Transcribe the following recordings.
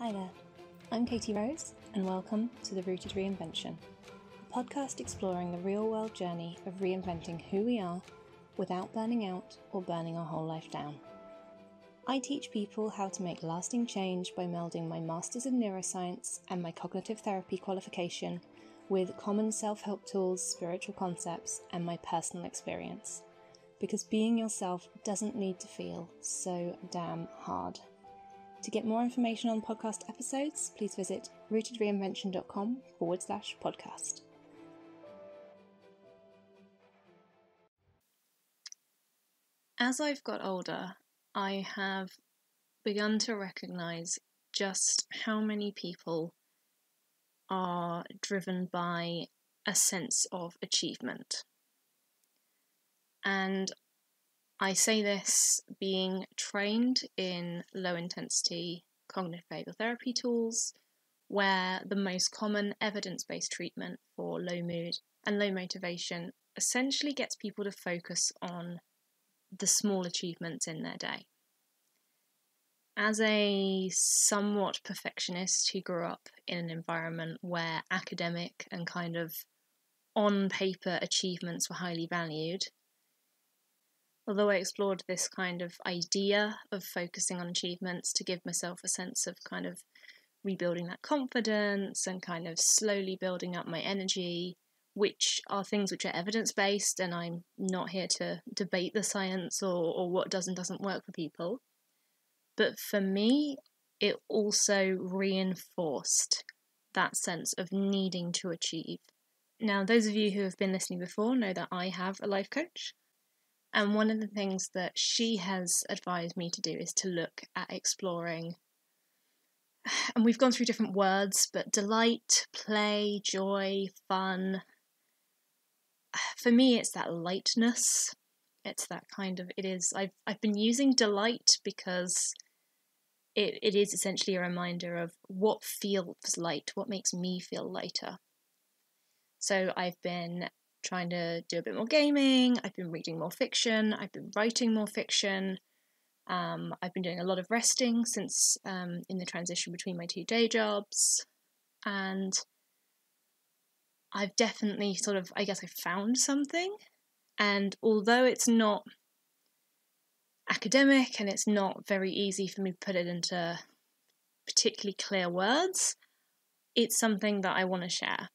Hi there, I'm Katy Rose, and welcome to The Rooted Reinvention, a podcast exploring the real world journey of reinventing who we are without burning out or burning our whole life down. I teach people how to make lasting change by melding my Masters in Neuroscience and my cognitive therapy qualification with common self help tools, spiritual concepts, and my personal experience. Because being yourself doesn't need to feel so damn hard. To get more information on podcast episodes, please visit rootedreinvention.com forward slash podcast. As I've got older, I have begun to recognize just how many people are driven by a sense of achievement. And I say this being trained in low intensity cognitive behavioral therapy tools, where the most common evidence based treatment for low mood and low motivation essentially gets people to focus on the small achievements in their day. As a somewhat perfectionist who grew up in an environment where academic and kind of on paper achievements were highly valued, although I explored this kind of idea of focusing on achievements to give myself a sense of kind of rebuilding that confidence and kind of slowly building up my energy, which are things which are evidence based, and I'm not here to debate the science or, or what does and doesn't work for people. But for me, it also reinforced that sense of needing to achieve. Now, those of you who have been listening before know that I have a life coach. And one of the things that she has advised me to do is to look at exploring. And we've gone through different words, but delight, play, joy, fun. For me, it's that lightness. It's that kind of, it is, I've, I've been using delight because it, it is essentially a reminder of what feels light, what makes me feel lighter. So I've been trying to do a bit more gaming. I've been reading more fiction. I've been writing more fiction. Um, I've been doing a lot of resting since um, in the transition between my two day jobs. And I've definitely sort of, I guess, I found something. And although it's not academic and it's not very easy for me to put it into particularly clear words, it's something that I want to share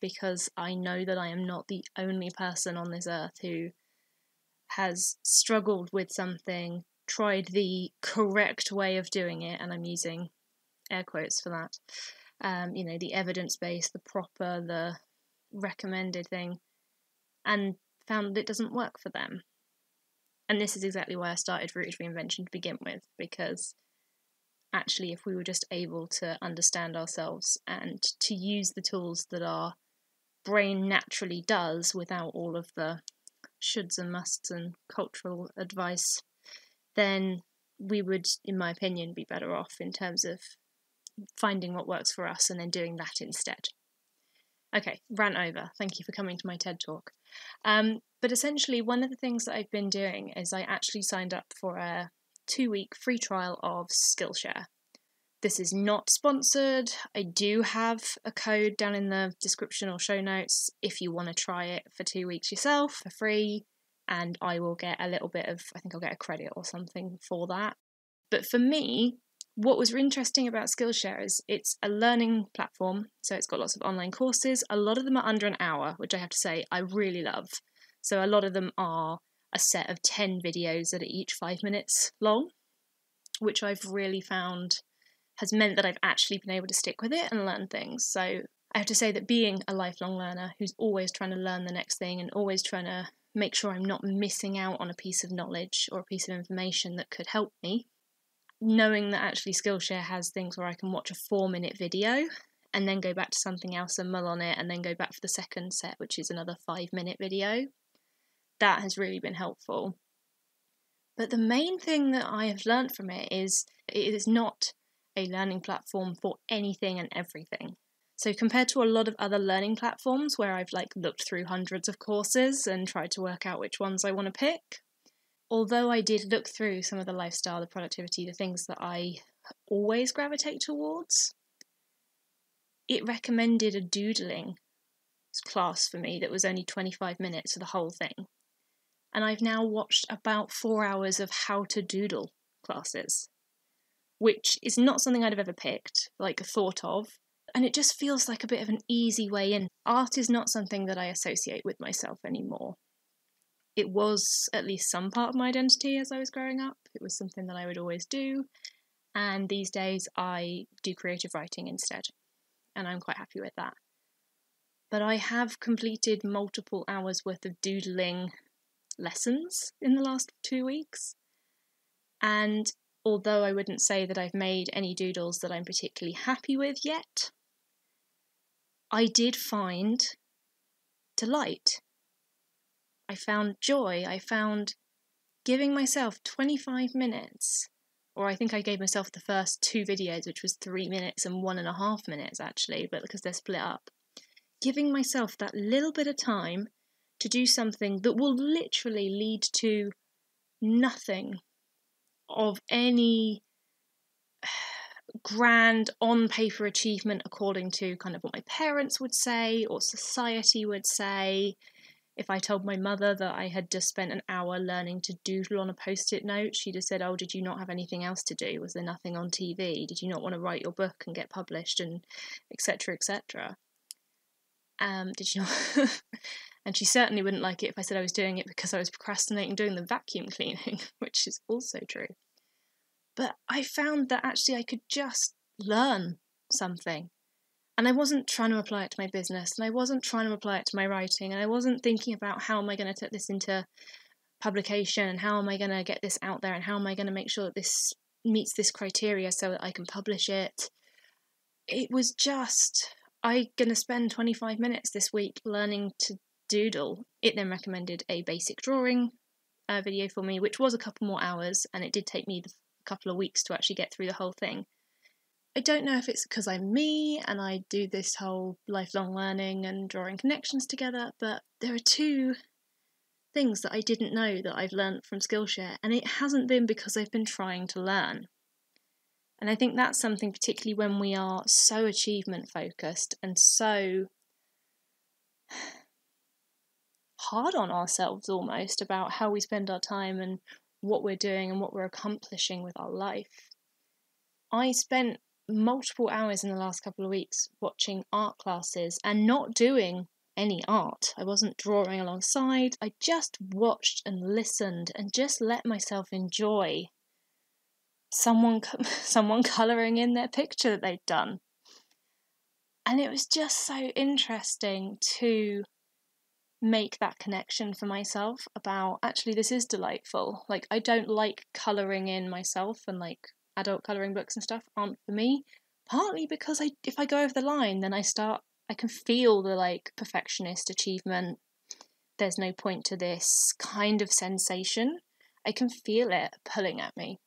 because I know that I am not the only person on this earth who has struggled with something, tried the correct way of doing it, and I'm using air quotes for that. Um, you know, the evidence based, the proper, the recommended thing, and found that it doesn't work for them. And this is exactly why I started Rooted Reinvention to begin with, because actually, if we were just able to understand ourselves and to use the tools that our brain naturally does without all of the shoulds and musts and cultural advice, then we would, in my opinion, be better off in terms of finding what works for us and then doing that instead. Okay, rant over. Thank you for coming to my TED talk. Um, but essentially, one of the things that I've been doing is I actually signed up for a two week free trial of Skillshare. This is not sponsored. I do have a code down in the description or show notes if you want to try it for two weeks yourself for free. And I will get a little bit of, I think I'll get a credit or something for that. But for me, what was interesting about Skillshare is it's a learning platform. So it's got lots of online courses. A lot of them are under an hour, which I have to say I really love. So a lot of them are a set of 10 videos that are each five minutes long, which I've really found has meant that I've actually been able to stick with it and learn things. So I have to say that being a lifelong learner who's always trying to learn the next thing and always trying to make sure I'm not missing out on a piece of knowledge or a piece of information that could help me, knowing that actually Skillshare has things where I can watch a four minute video and then go back to something else and mull on it and then go back for the second set, which is another five minute video, that has really been helpful. But the main thing that I have learned from it is it is not a learning platform for anything and everything. So compared to a lot of other learning platforms where I've like looked through hundreds of courses and tried to work out which ones I want to pick, although I did look through some of the lifestyle, the productivity, the things that I always gravitate towards. It recommended a doodling class for me that was only 25 minutes for the whole thing. And I've now watched about four hours of how to doodle classes, which is not something I'd have ever picked, like a thought of. And it just feels like a bit of an easy way in. Art is not something that I associate with myself anymore. It was at least some part of my identity as I was growing up. It was something that I would always do. And these days I do creative writing instead. And I'm quite happy with that. But I have completed multiple hours worth of doodling lessons in the last two weeks. And although I wouldn't say that I've made any doodles that I'm particularly happy with yet, I did find delight. I found joy. I found giving myself 25 minutes, or I think I gave myself the first two videos, which was three minutes and one and a half minutes actually, but because they're split up. Giving myself that little bit of time to do something that will literally lead to nothing of any grand on paper achievement according to kind of what my parents would say or society would say. If I told my mother that I had just spent an hour learning to doodle on a post it note, she'd have said, Oh, did you not have anything else to do? Was there nothing on TV? Did you not want to write your book and get published and etc. etc. Um, did you not? and she certainly wouldn't like it if I said I was doing it because I was procrastinating doing the vacuum cleaning, which is also true. But I found that actually I could just learn something. And I wasn't trying to apply it to my business, and I wasn't trying to apply it to my writing, and I wasn't thinking about how am I going to take this into publication, and how am I going to get this out there, and how am I going to make sure that this meets this criteria so that I can publish it. It was just, I'm going to spend 25 minutes this week learning to doodle. It then recommended a basic drawing uh, video for me, which was a couple more hours, and it did take me a couple of weeks to actually get through the whole thing. I don't know if it's because I'm me and I do this whole lifelong learning and drawing connections together, but there are two things that I didn't know that I've learned from Skillshare, and it hasn't been because I've been trying to learn. And I think that's something, particularly when we are so achievement focused and so hard on ourselves almost about how we spend our time and what we're doing and what we're accomplishing with our life. I spent multiple hours in the last couple of weeks watching art classes and not doing any art. I wasn't drawing alongside. I just watched and listened and just let myself enjoy someone someone coloring in their picture that they'd done. And it was just so interesting to make that connection for myself about actually this is delightful. Like I don't like colouring in myself and like adult colouring books and stuff aren't for me. Partly because I if I go over the line then I start I can feel the like perfectionist achievement. There's no point to this kind of sensation. I can feel it pulling at me.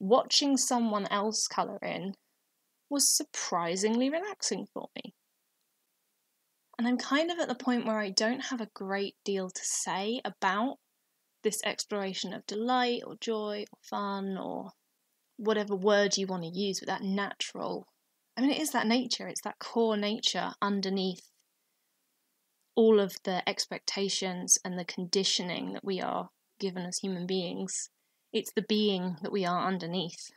Watching someone else colour in was surprisingly relaxing for me. And I'm kind of at the point where I don't have a great deal to say about this exploration of delight or joy or fun or whatever word you want to use, but that natural. I mean, it is that nature, it's that core nature underneath all of the expectations and the conditioning that we are given as human beings. It's the being that we are underneath.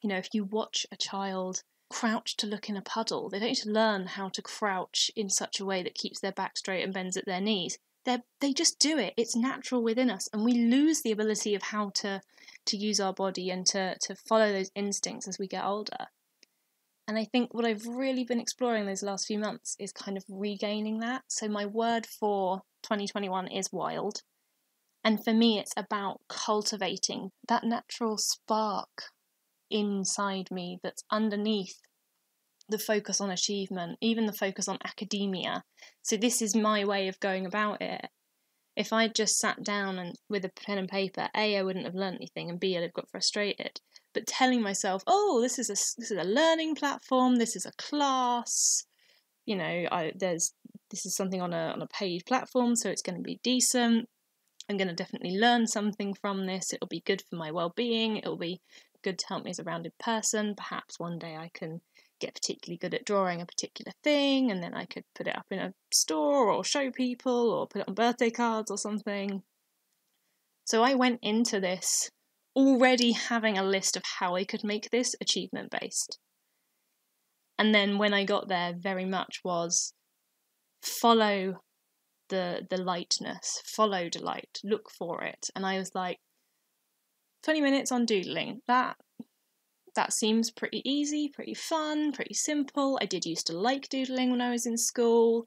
You know, if you watch a child crouch to look in a puddle. They don't need to learn how to crouch in such a way that keeps their back straight and bends at their knees. They they just do it. It's natural within us, and we lose the ability of how to to use our body and to to follow those instincts as we get older. And I think what I've really been exploring those last few months is kind of regaining that. So my word for 2021 is wild. And for me, it's about cultivating that natural spark inside me that's underneath the focus on achievement, even the focus on academia. So this is my way of going about it. If I'd just sat down and with a pen and paper, A, I wouldn't have learned anything, and B, I'd have got frustrated. But telling myself, oh, this is a this is a learning platform, this is a class, you know, I there's this is something on a on a paid platform, so it's going to be decent. I'm going to definitely learn something from this. It'll be good for my well-being. It'll be good to help me as a rounded person. Perhaps one day I can get particularly good at drawing a particular thing and then I could put it up in a store or show people or put it on birthday cards or something. So I went into this already having a list of how I could make this achievement based. And then when I got there, very much was follow the the lightness, follow delight, look for it. And I was like, 20 minutes on doodling. That that seems pretty easy, pretty fun, pretty simple. I did used to like doodling when I was in school.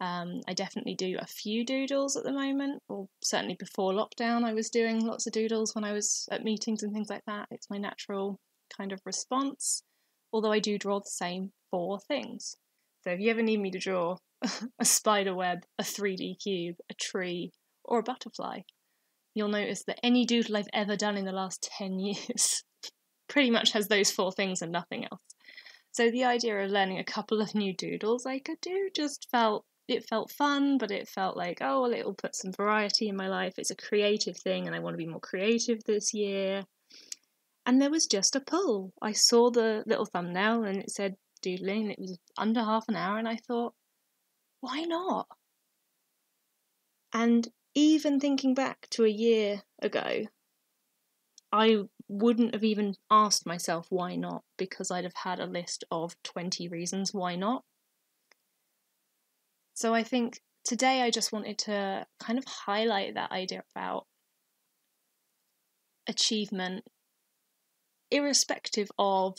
Um, I definitely do a few doodles at the moment, or certainly before lockdown, I was doing lots of doodles when I was at meetings and things like that. It's my natural kind of response, although I do draw the same four things. So if you ever need me to draw a spider web, a 3D cube, a tree, or a butterfly, you'll notice that any doodle I've ever done in the last 10 years pretty much has those four things and nothing else. So the idea of learning a couple of new doodles I could do just felt it felt fun, but it felt like, oh, well, it'll put some variety in my life. It's a creative thing, and I want to be more creative this year. And there was just a pull. I saw the little thumbnail and it said doodling, it was under half an hour, and I thought, why not? And even thinking back to a year ago, I wouldn't have even asked myself why not because I'd have had a list of 20 reasons why not. So I think today I just wanted to kind of highlight that idea about achievement, irrespective of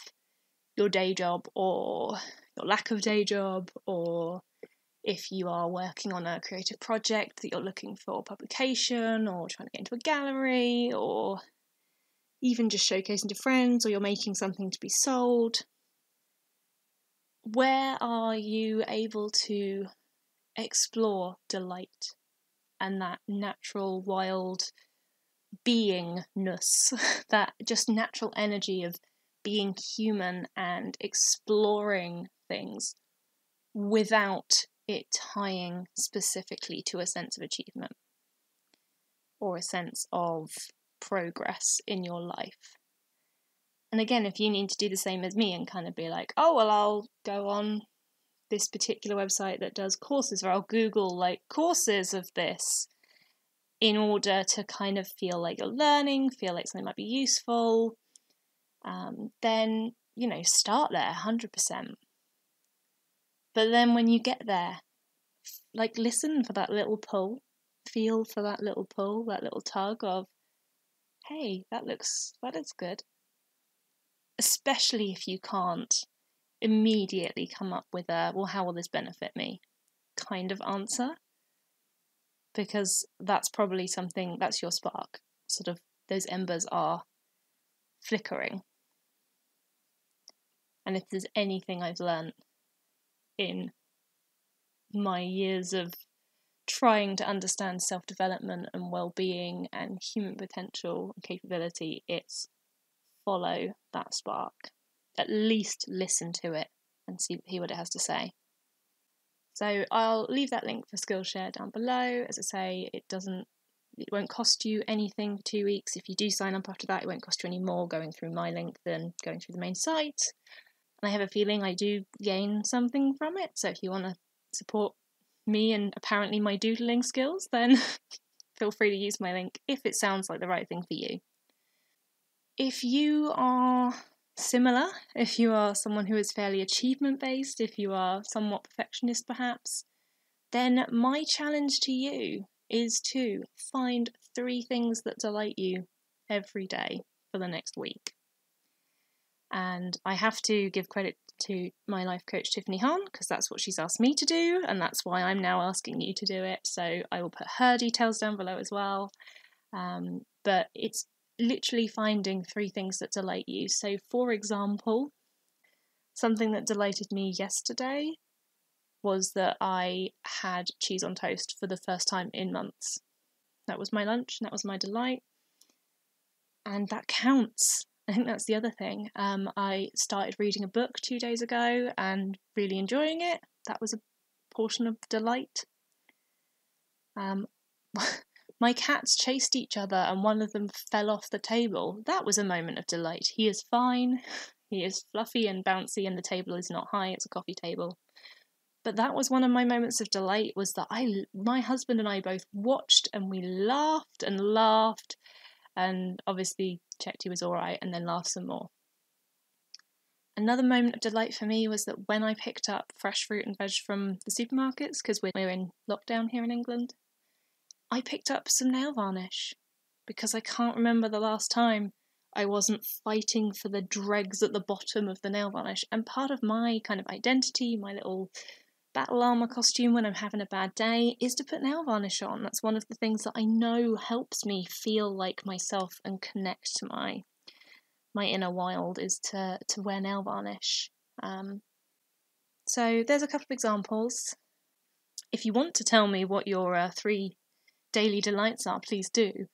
your day job or your lack of day job, or if you are working on a creative project that you're looking for publication or trying to get into a gallery or even just showcasing to friends or you're making something to be sold. Where are you able to explore delight and that natural, wild beingness, that just natural energy of being human and exploring things without it tying specifically to a sense of achievement or a sense of progress in your life. And again, if you need to do the same as me and kind of be like, oh, well, I'll go on this particular website that does courses, or I'll Google like courses of this in order to kind of feel like you're learning, feel like something might be useful, um, then, you know, start there 100%. But then when you get there, like listen for that little pull, feel for that little pull, that little tug of, hey, that looks that looks good. Especially if you can't immediately come up with a, well, how will this benefit me kind of answer. Because that's probably something, that's your spark. Sort of, those embers are flickering. And if there's anything I've learned in my years of trying to understand self development and well being and human potential and capability, it's follow that spark at least listen to it and see hear what it has to say. So I'll leave that link for Skillshare down below. As I say, it doesn't it won't cost you anything for two weeks. If you do sign up after that, it won't cost you any more going through my link than going through the main site. And I have a feeling I do gain something from it. So if you want to support me and apparently my doodling skills, then feel free to use my link if it sounds like the right thing for you. If you are similar if you are someone who is fairly achievement based, if you are somewhat perfectionist perhaps, then my challenge to you is to find three things that delight you every day for the next week. And I have to give credit to my life coach Tiffany Hahn because that's what she's asked me to do, and that's why I'm now asking you to do it. So I will put her details down below as well. Um, but it's literally finding three things that delight you. So, for example, something that delighted me yesterday was that I had cheese on toast for the first time in months. That was my lunch, and that was my delight. And that counts. I think that's the other thing. Um, I started reading a book two days ago and really enjoying it. That was a portion of delight. Um, My cats chased each other and one of them fell off the table. That was a moment of delight. He is fine. He is fluffy and bouncy and the table is not high. It's a coffee table. But that was one of my moments of delight was that I my husband and I both watched and we laughed and laughed and obviously checked he was all right and then laughed some more. Another moment of delight for me was that when I picked up fresh fruit and veg from the supermarkets, because we're in lockdown here in England, I picked up some nail varnish because I can't remember the last time I wasn't fighting for the dregs at the bottom of the nail varnish. And part of my kind of identity, my little battle armor costume when I'm having a bad day, is to put nail varnish on. That's one of the things that I know helps me feel like myself and connect to my my inner wild is to to wear nail varnish. Um, so there's a couple of examples. If you want to tell me what your uh, three daily delights are, please do.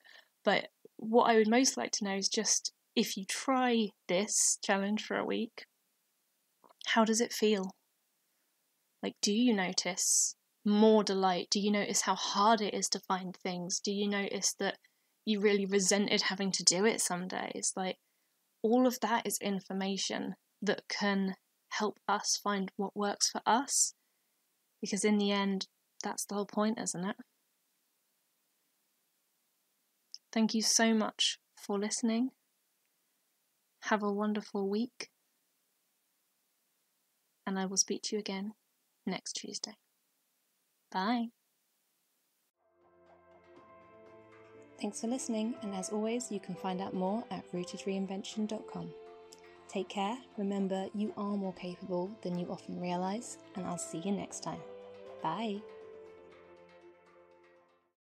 But what I would most like to know is just if you try this challenge for a week, how does it feel? Like, do you notice more delight? Do you notice how hard it is to find things? Do you notice that you really resented having to do it some days? Like, all of that is information that can help us find what works for us. Because in the end, that's the whole point, isn't it? Thank you so much for listening. Have a wonderful week. And I will speak to you again next Tuesday. Bye. Thanks for listening, and as always, you can find out more at rootedreinvention.com. Take care, remember, you are more capable than you often realise, and I'll see you next time. Bye.